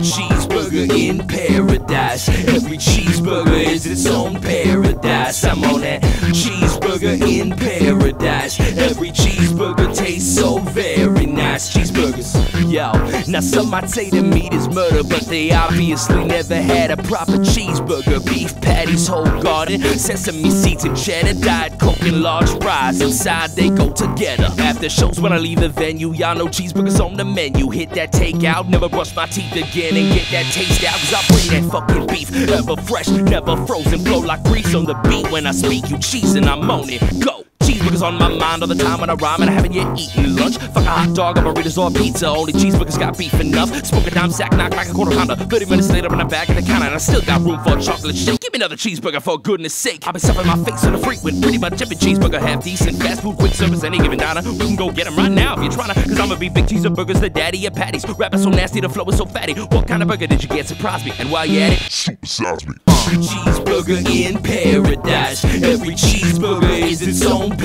Cheeseburger in paradise. Every cheeseburger is its own paradise. I'm on that cheeseburger in paradise. Every cheeseburger tastes so very. Now some might say the meat is murder, but they obviously never had a proper cheeseburger. Beef patties, whole garden, sesame seeds and cheddar, diet coke and large fries. Inside they go together. After shows when I leave the venue, y'all know cheeseburgers on the menu. Hit that takeout, never brush my teeth again and get that taste out. Cause I bring that fucking beef, ever fresh, never frozen. Blow like grease on the beat when I speak. You cheese and I'm on it. Go! Cheeseburgers on my mind all the time when I rhyme and I haven't yet eaten lunch. Fuck a hot dog, a burritos or pizza. Only cheeseburgers got beef enough. Smoke a dime sack, knock like a quarter pounder. 30 minutes later, I'm in the back of the counter and I still got room for a chocolate shake. Give me another cheeseburger for goodness sake. I've been stuffing my face on the frequent. Pretty much every cheeseburger half decent fast food, quick service, any given diner. We can go get them right now if you're trying to. Cause I'ma be big cheeseburgers, the daddy of patties. Rapping so nasty, the flow is so fatty. What kind of burger did you get? Surprise me. And while you at it, Supersize me. cheeseburger in paradise. Every cheeseburger is its own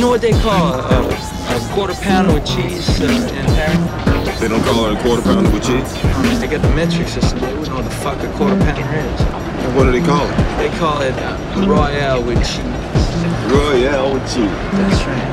You know what they call a, a quarter pounder with cheese uh? They don't call it a quarter pounder with cheese. They got the metric system. They wouldn't know what the fuck a quarter pounder is. And what do they call it? They call it uh, Royale with cheese. Royale with cheese. That's right.